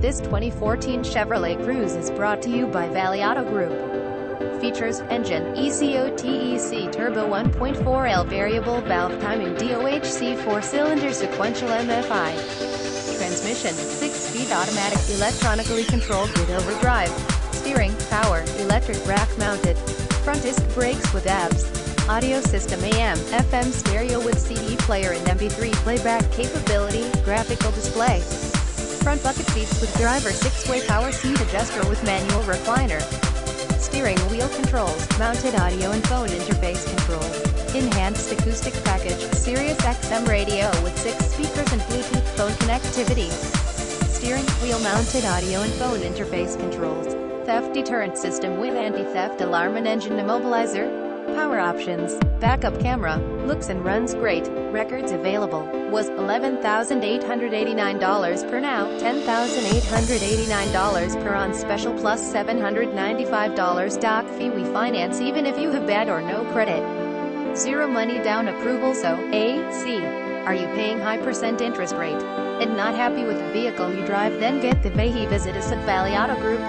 This 2014 Chevrolet Cruze is brought to you by Valley Auto Group. Features, engine, Ecotec turbo 1.4L variable valve timing DOHC 4-cylinder sequential MFI. Transmission, 6-speed automatic electronically controlled with overdrive. Steering, power, electric rack mounted. Front disc brakes with ABS. Audio system AM, FM stereo with CD player and MP3 playback capability, graphical display. Front bucket seats with driver six-way power seat adjuster with manual recliner. Steering wheel controls, mounted audio and phone interface controls. Enhanced acoustic package, Sirius XM radio with six speakers and Bluetooth phone connectivity. Steering wheel mounted audio and phone interface controls. Theft deterrent system with anti-theft alarm and engine immobilizer. Power options, backup camera, looks and runs great, records available, was $11,889 per now, $10,889 per on special plus $795 doc fee we finance even if you have bad or no credit. Zero money down approval so, AC. Are you paying high percent interest rate? And not happy with the vehicle you drive then get the Vehi visit us at Valley Auto Group.